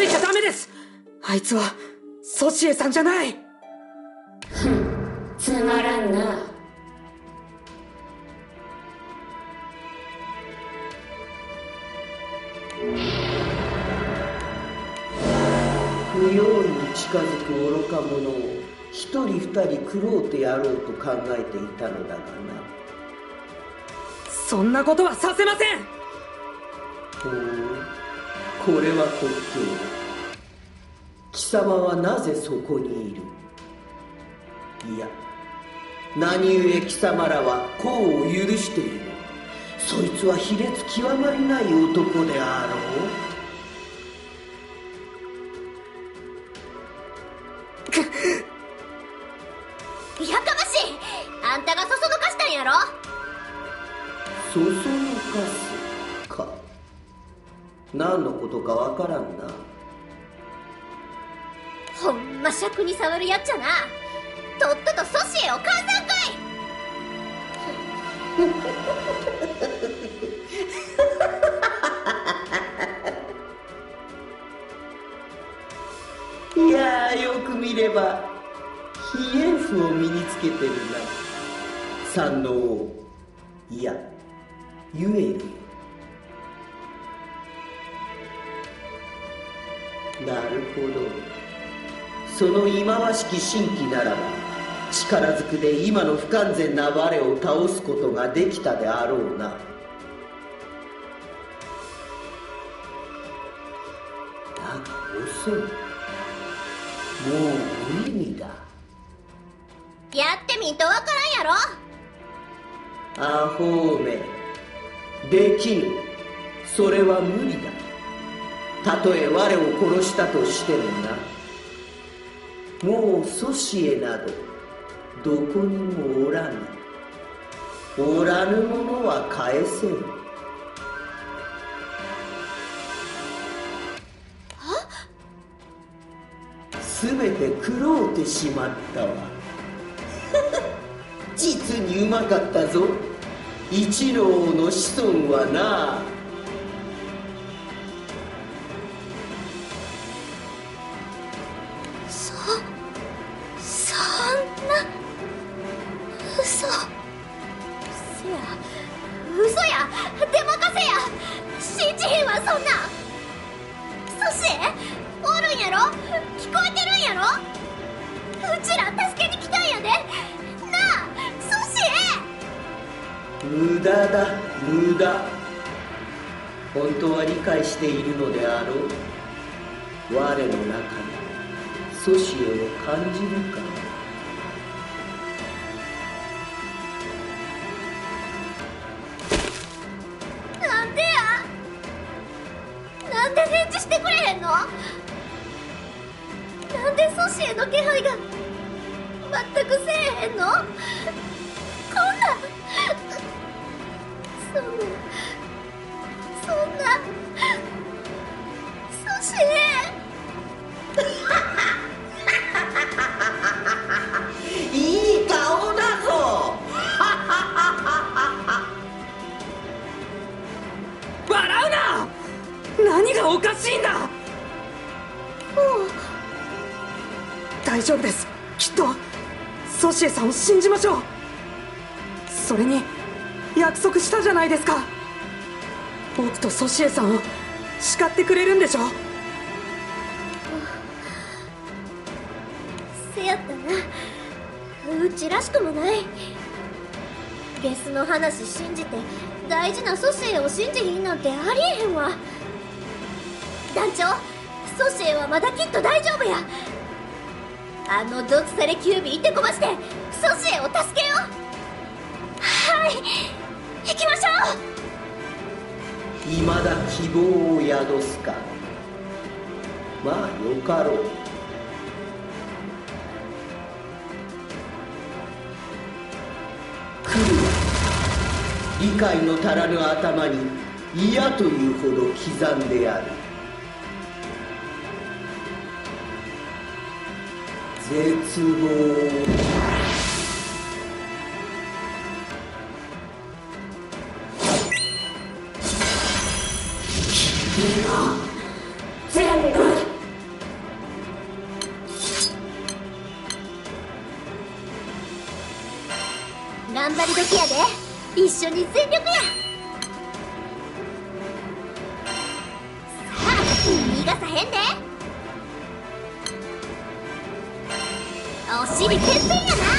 づいちゃダメです。あいつはソシエさんじゃない。ふんつまらんな。不用意に近づく愚か者を一人二人食ろうてやろうと考えていたのだがな。そんなことはさせません。ほうこれは滑稽だ貴様はなぜそこにいる？いや何故貴様らは功を許している？そいつは卑劣極まりない男であろう？やかましい！あんたがそそのかしたんやろ？そそのかす。か何のことかわからんな。ほんま尺に触るやっちゃな。とっととソシエを換算かい。いやよく見ればヒエフを身につけてるな。三の王。いやユエル。よなるほど。その忌まわしき神器ならば力ずくで今の不完全な我を倒すことができたであろうな。だが遅いもう無意味だ。やってみんとわからんやろ。アホーめできぬ。それは無理だたとえ我を殺したとしてもな。もうソシエなどどこにもおらぬ。おらぬものは返せんすべて狂うてしまったわ。実にうまかったぞ。一郎の子孫はな本当は理解しているのであろう。我の中にソシエを感じるか。なんでや？なんで返事してくれへんの？なんでソシエの気配が全くせえへんの？こんなそんなシエさんを信じましょう。それに約束したじゃないですか。僕とソシエさんを叱ってくれるんでしょせやったなうちらしくもない。ゲスの話信じて大事なソシエを信じひんなんてありえへんわ。団長ソシエはまだきっと大丈夫や。あの毒されキュービーてこましてソシエを助けよう。はい。行きましょう。未だ希望を宿すか。まあよかろう。来るわ理解の足らぬ頭に嫌というほど刻んである。絶望。頑張り時やで。一緒に全力や。さあ逃がさへんで。お尻てっぺんやな。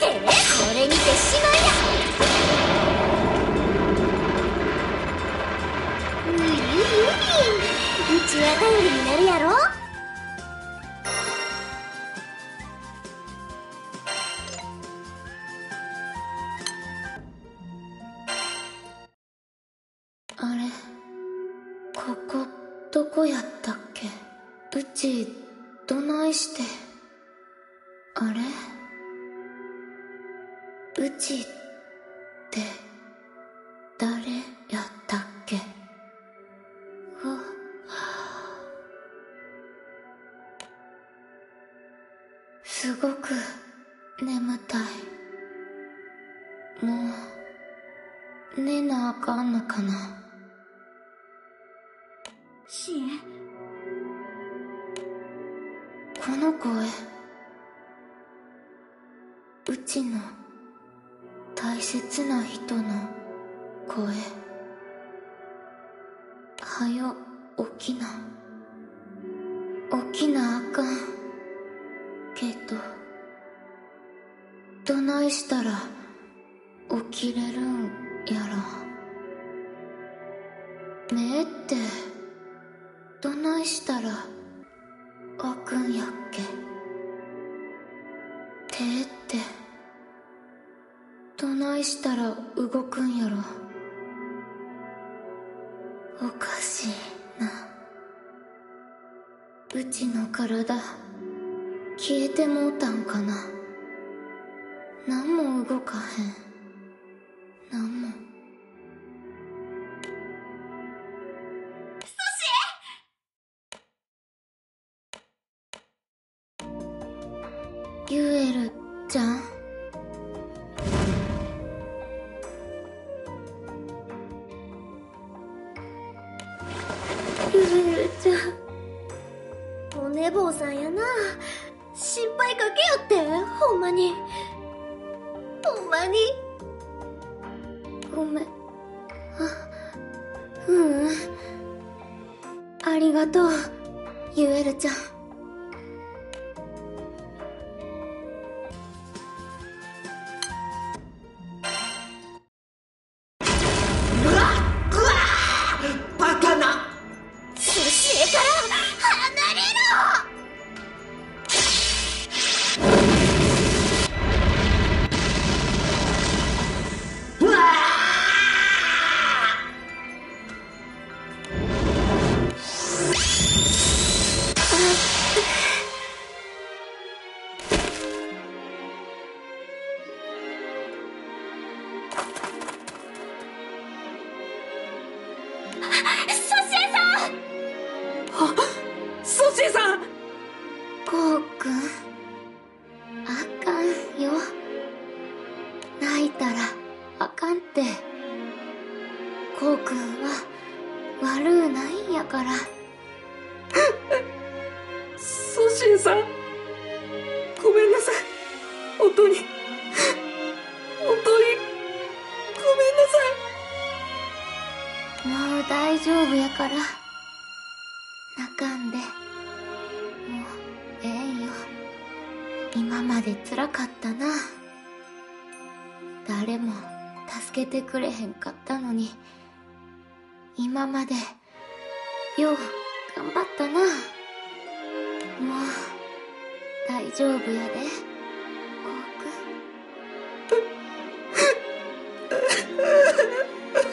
てめえこれにてしまいや。ういういうちは頼りになるやろ。うちって誰やったっけ？あすごく眠たい。もう寝なあかんのかな？シエ？この声。うちの大切な人の声。はよ起きな。起きなあかんけどどないしたら起きれるんやろ。目ってどないしたら開くんやっけ。手って。したら動くんやろ。おかしいな。うちの体消えてもうたんかな。何も動かへん。寝坊さんやな。心配かけよって。ほんまに。ほんまに。ごめん。あううん。ありがとうゆえるちゃん。あっソシエさん。ソシエさん。コウ君あかんよ。泣いたらあかんって。コウ君は悪うないんやから。ソシエさん。ごめんなさい。ホントに。丈夫やから泣かんで。もうええんよ。今まで辛かったな。誰も助けてくれへんかったのに今までよう頑張ったな。もう大丈夫やで。こ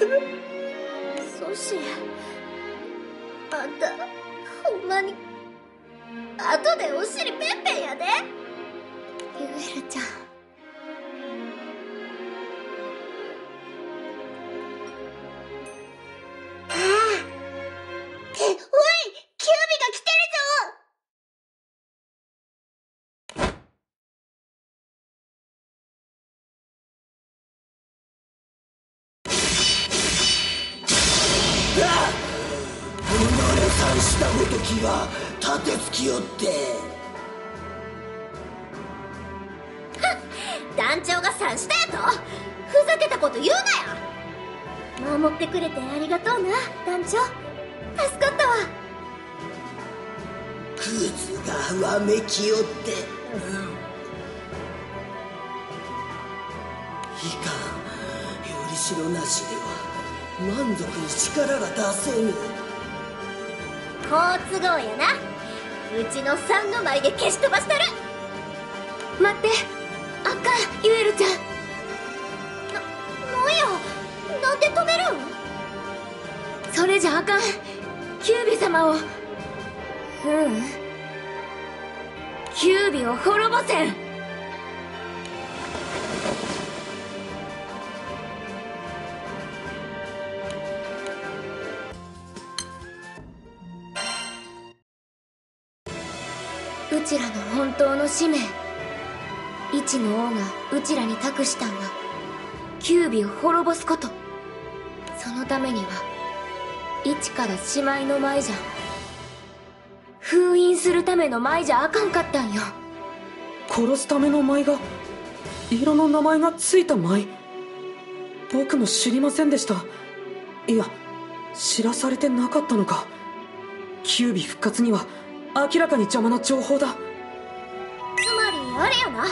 うく。んソシエあんたほんまに。後でお尻ペンペンやで。ゆえるちゃん。生まれたしたごときが立てつきよって。団長が察したやと。ふざけたこと言うなや守ってくれてありがとうな団長。助かったわ。クズがわめきよって、いかん。よりしろなしでは満足に力が出せぬ好都合やな。うちの三の舞で消し飛ばしたる。待って。あかんユエルちゃん。ななんやなんで止めるん？それじゃあかん。キュービ様を。ううん。キュービを滅ぼせん使命。一の王がうちらに託したんはキュービを滅ぼすこと。そのためには一から姉妹の舞じゃ封印するための舞じゃあかんかったんよ。殺すための舞が色の名前がついた舞僕も知りませんでした。いや知らされてなかったのか。キュービ復活には明らかに邪魔な情報だ。あれやな。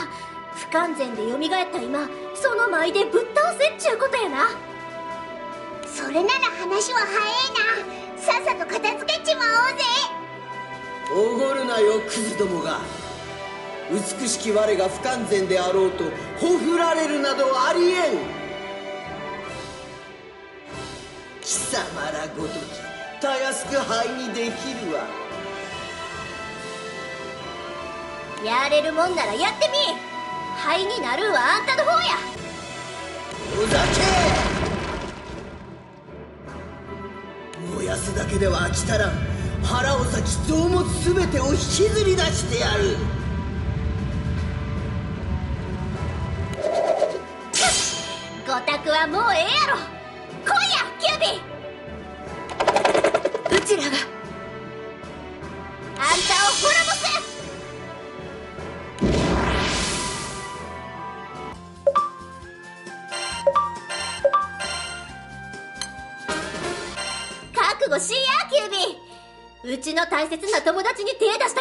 不完全で蘇った今その舞でぶっ倒せっちゅうことやな。それなら話は早いな。さっさと片付けちまおうぜ。おごるなよクズどもが。美しき我が不完全であろうとほふられるなどありえん。貴様らごときたやすく灰にできるわやれるもんならやってみ。灰になるんはあんたの方や。おざけ燃やすだけでは飽き足らん腹を裂き臓物全てを引きずり出してやる。ごたくはもうええやろの大切な友達に手出した